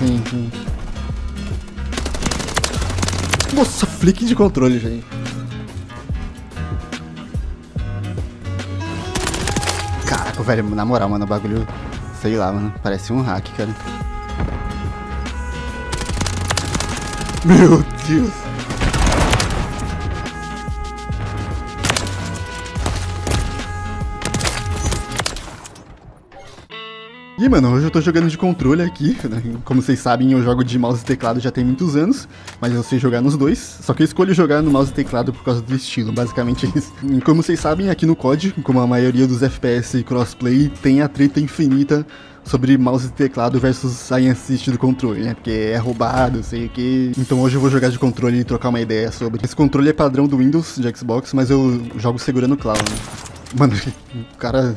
Sim, sim. Nossa, flick de controle, gente. Caraca, velho, na moral, mano, o bagulho, sei lá, mano, parece um hack, cara. Meu Deus. E, mano, hoje eu tô jogando de controle aqui, né? Como vocês sabem, eu jogo de mouse e teclado já tem muitos anos, mas eu sei jogar nos dois. Só que eu escolho jogar no mouse e teclado por causa do estilo, basicamente isso. E como vocês sabem, aqui no COD, como a maioria dos FPS crossplay, tem a treta infinita sobre mouse e teclado versus aim assist do controle, né? Porque é roubado, sei o que. Então hoje eu vou jogar de controle e trocar uma ideia sobre. Esse controle é padrão do Windows, de Xbox, mas eu jogo segurando o cloud. Né? Mano, o cara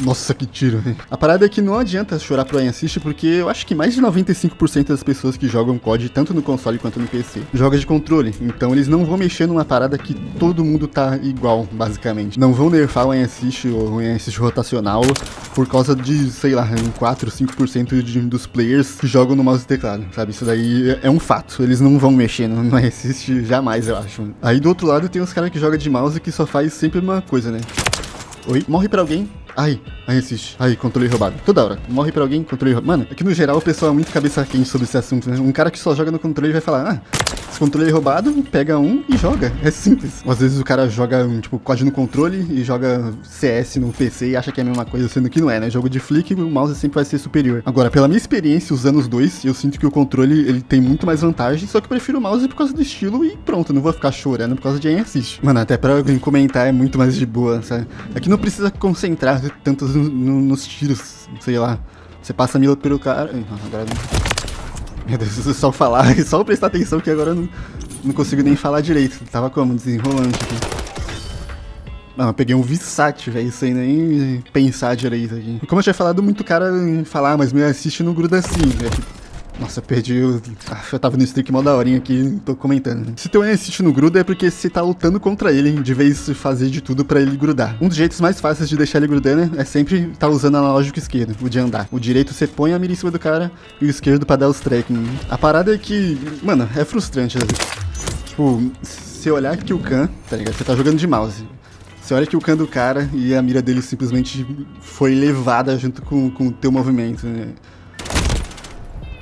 nossa, que tiro, velho. A parada é que não adianta chorar pro Assist, porque eu acho que mais de 95% das pessoas que jogam COD, tanto no console quanto no PC, joga de controle. Então eles não vão mexer numa parada que todo mundo tá igual, basicamente. Não vão nerfar o Assist ou o Assist rotacional por causa de, sei lá, 4, 5% de, dos players que jogam no mouse e teclado, sabe? Isso daí é um fato. Eles não vão mexer no, no Assist jamais, eu acho. Aí do outro lado tem os caras que jogam de mouse que só faz sempre uma coisa, né? Oi? Morre pra alguém. Ai, ai, assiste. Ai, controle roubado. Toda hora. Morre pra alguém, controle roubado. Mano, é que no geral o pessoal é muito cabeça quente sobre esse assunto, né? Um cara que só joga no controle vai falar, ah, esse controle roubado, pega um e joga. É simples. Às vezes o cara joga, tipo, COD no controle e joga CS no PC e acha que é a mesma coisa, sendo que não é, né? Jogo de flick, o mouse sempre vai ser superior. Agora, pela minha experiência usando os dois, eu sinto que o controle, ele tem muito mais vantagem, só que eu prefiro o mouse por causa do estilo e pronto, não vou ficar chorando por causa de quem. Mano, até pra alguém comentar é muito mais de boa, sabe? É que não precisa concentrar tanto no, no, nos tiros, sei lá. Você passa mira pelo cara... Agora não... Meu Deus, só falar, só prestar atenção que agora eu não, não consigo nem falar direito. Tava como? Desenrolando aqui. Não, eu peguei um Vissat, velho, sem nem pensar direito aqui. Como eu tinha falado, muito cara falar, ah, mas me assiste no gruda assim, velho. Nossa, perdi o... Ah, eu tava no streak mó da horinha aqui, tô comentando. Se teu assiste no gruda é porque você tá lutando contra ele, de vez fazer de tudo pra ele grudar. Um dos jeitos mais fáceis de deixar ele grudando é sempre tá usando analógico esquerdo, o de andar. O direito você põe a mira em cima do cara e o esquerdo pra dar os tracking. A parada é que, mano, é frustrante vezes. Tipo, você olhar que o Khan, tá ligado? Você tá jogando de mouse. Você olha que o Khan do cara e a mira dele simplesmente foi levada junto com, com o teu movimento, né?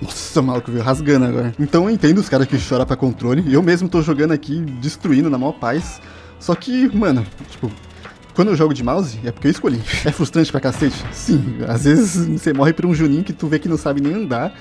Nossa, maluco, veio rasgando agora. Então eu entendo os caras que choram pra controle. Eu mesmo tô jogando aqui, destruindo na maior paz. Só que, mano, tipo, quando eu jogo de mouse, é porque eu escolhi. É frustrante pra cacete? Sim. Às vezes você morre por um Juninho que tu vê que não sabe nem andar.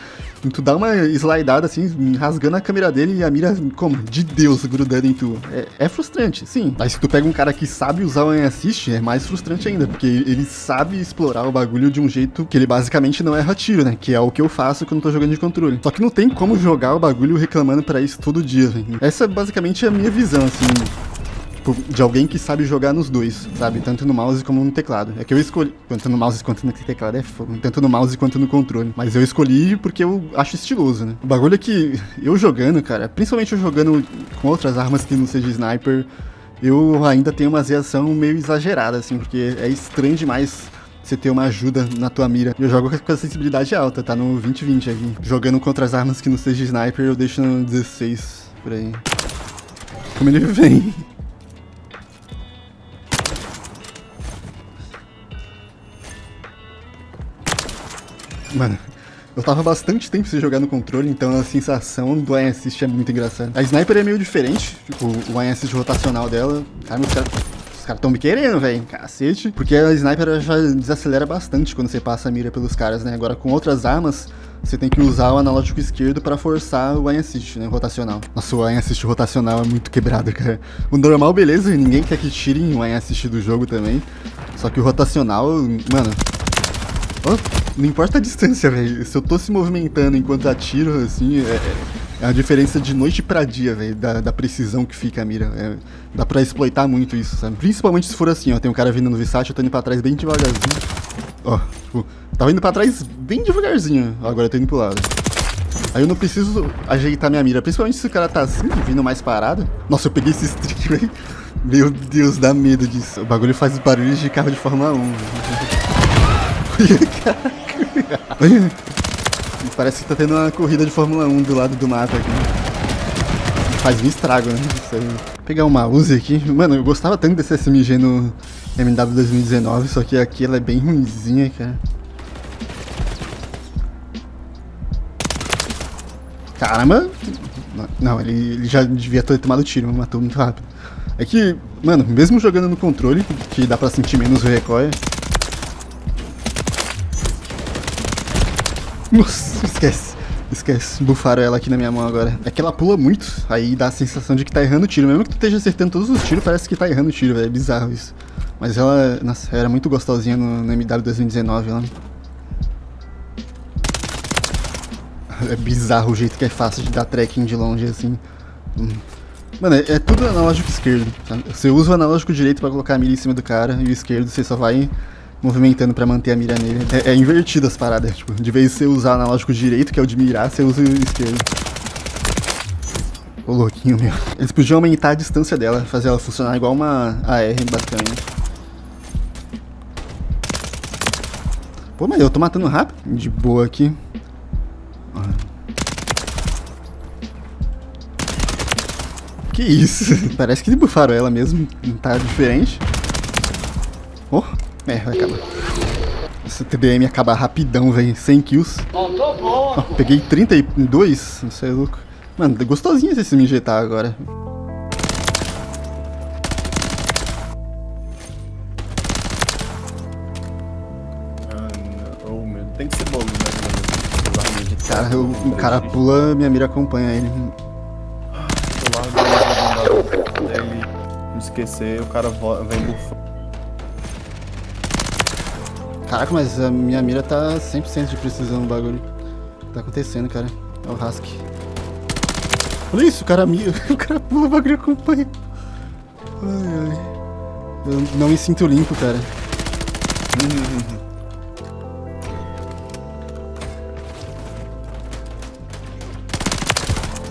E tu dá uma slidada assim, rasgando a câmera dele e a mira, como? De Deus, grudando em tu. É, é frustrante, sim. Mas se tu pega um cara que sabe usar o assist, é mais frustrante ainda. Porque ele sabe explorar o bagulho de um jeito que ele basicamente não erra tiro, né? Que é o que eu faço quando tô jogando de controle. Só que não tem como jogar o bagulho reclamando para isso todo dia, velho. Essa é basicamente a minha visão, assim de alguém que sabe jogar nos dois, sabe? Tanto no mouse como no teclado. É que eu escolhi. Tanto no mouse quanto no teclado é fogo. Tanto no mouse quanto no controle. Mas eu escolhi porque eu acho estiloso, né? O bagulho é que eu jogando, cara, principalmente eu jogando com outras armas que não seja sniper, eu ainda tenho uma reação meio exagerada, assim, porque é estranho demais você ter uma ajuda na tua mira. Eu jogo com a sensibilidade alta, tá no 2020 aqui. Jogando com outras armas que não seja sniper, eu deixo no 16 por aí. Como ele vem. Mano, eu tava bastante tempo sem jogar no controle, então a sensação do Aim Assist é muito engraçada. A Sniper é meio diferente, tipo, o Aim Assist rotacional dela. Cara, os caras cara tão me querendo, velho, cacete. Porque a Sniper já desacelera bastante quando você passa a mira pelos caras, né? Agora com outras armas, você tem que usar o analógico esquerdo para forçar o aim assist, né, rotacional. Nossa, o aim assist rotacional é muito quebrado, cara. O normal, beleza, ninguém quer que tirem o aim assist do jogo também. Só que o rotacional, mano... Oh, não importa a distância, velho. Se eu tô se movimentando enquanto atiro, assim, é, é a diferença de noite pra dia, velho, da, da, precisão que fica a mira. É, dá pra exploitar muito isso, sabe? Principalmente se for assim, ó. Tem um cara vindo no Visat, eu tô indo pra trás bem devagarzinho. Ó, tipo, tava indo pra trás bem devagarzinho. Ó, agora eu tô indo pro lado. Aí eu não preciso ajeitar minha mira, principalmente se o cara tá assim, vindo mais parado. Nossa, eu peguei esse streak, velho. Meu Deus, dá medo disso. O bagulho faz barulho de carro de Fórmula 1. Caraca. Parece que tá tendo uma corrida de Fórmula 1 do lado do mapa aqui. Faz um estrago, né? Isso aí. Vou pegar uma Uzi aqui. Mano, eu gostava tanto desse SMG no MW 2019, só que aqui ela é bem ruimzinha, cara. Caramba! Não, ele, ele já devia ter tomado tiro, matou muito rápido. É que, mano, mesmo jogando no controle, que dá pra sentir menos o recoil. Nossa, esquece. Esquece, bufaram ela aqui na minha mão agora. É que ela pula muito, aí dá a sensação de que tá errando o tiro. Mesmo que tu esteja acertando todos os tiros, parece que tá errando o tiro, velho. É bizarro isso. Mas ela, nossa, era muito gostosinha no, no MW 2019, ela. É bizarro o jeito que é fácil de dar tracking de longe, assim. Hum. Mano, é, é tudo analógico esquerdo. Você usa o analógico direito pra colocar a mira em cima do cara, e o esquerdo você só vai movimentando pra manter a mira nele. É, é invertido as paradas, tipo, de vez você usar o analógico direito, que é o de mirar, você usa o esquerdo. Ô louquinho meu. Eles podiam aumentar a distância dela, fazer ela funcionar igual uma AR, basicamente. Pô, mas eu tô matando rápido. De boa aqui. Que isso? Parece que bufaram ela mesmo. Tá diferente. É, vai acabar. Essa TDM acaba rapidão, velho. 100 kills. Oh, peguei 32. Isso é louco. Mano, é gostosinho esse me injetar agora. Tem que ser bom, né? Cara, o, o cara pula, minha mira acompanha ele. Ele não esquecer, o cara vem bufando. Caraca, mas a minha mira tá 100% de precisão no bagulho. Tá acontecendo, cara? É o Rask. Olha isso, o cara mira, o cara pula, o bagulho acompanha. Ai, ai. Eu não me sinto limpo, cara.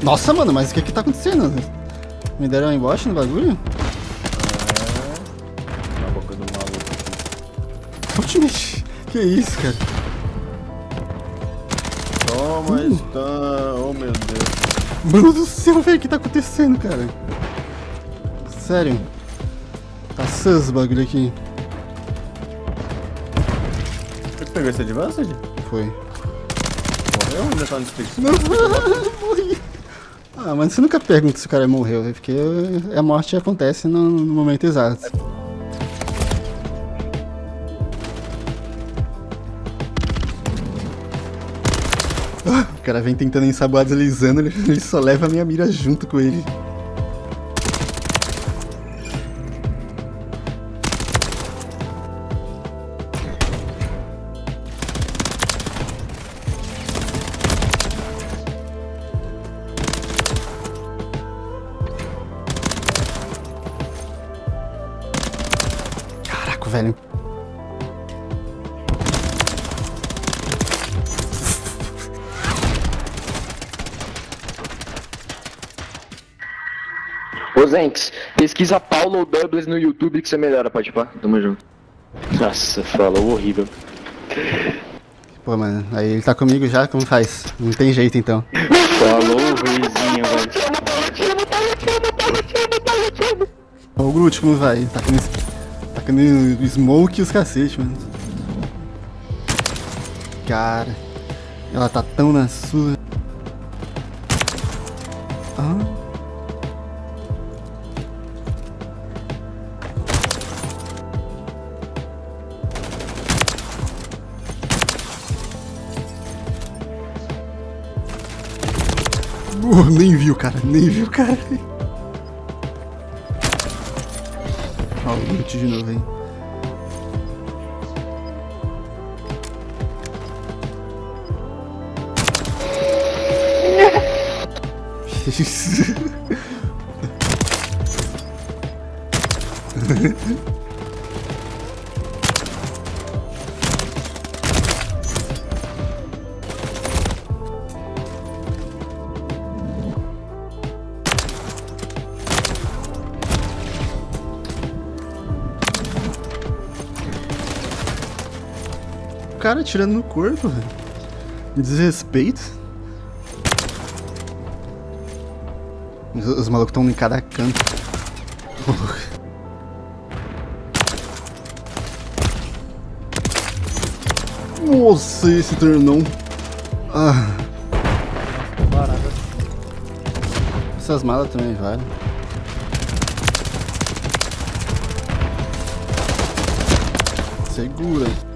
Nossa, mano, mas o que que tá acontecendo? Me deram um embaixo no bagulho? Ultimate. Que isso, cara? Toma, uh. stun. Oh, meu Deus. Mano do céu, velho, o que tá acontecendo, cara? Sério. Tá sus bagulho aqui. Você pegou esse advanced? Foi. Morreu ou ainda tá no stick? Não, morri. Ah, mas você nunca pergunta se o cara morreu, porque a morte acontece no momento exato. O cara vem tentando ensaboar deslizando, ele, ele só leva a minha mira junto com ele. velho. Ô Zenks, pesquisa Paulo Douglas no YouTube que você melhora, pode pá? Tamo junto. Nossa, falou horrível. Pô, mano, aí ele tá comigo já, como faz? Não tem jeito então. Falou ruizinho, velho. O último, vai, tá com Tacando smoke e os cacete, mano. Cara, ela tá tão na sua. Ah. Uh, nem viu, cara, nem viu, cara. Ó, o loot de novo, hein. cara atirando no corpo, velho. Desrespeito. Os, os malucos estão em cada canto. Nossa, esse turnão. Ah. Essas malas também valem. Segura.